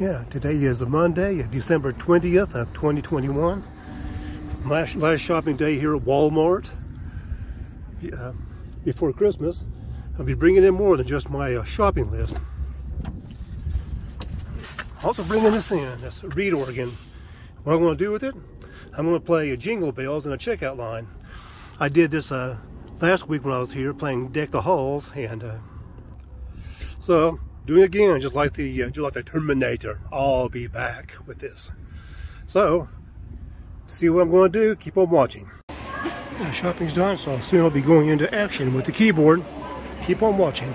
Yeah, today is a Monday, December 20th of 2021. Last, last shopping day here at Walmart. Uh, before Christmas, I'll be bringing in more than just my uh, shopping list. Also bringing this in, that's a reed organ. What I'm going to do with it, I'm going to play a jingle bells in a checkout line. I did this uh, last week when I was here playing Deck the Halls, and uh, so doing again, just like the uh, just like the Terminator. I'll be back with this. So, to see what I'm going to do, keep on watching. Yeah, shopping's done, so soon I'll be going into action with the keyboard. Keep on watching.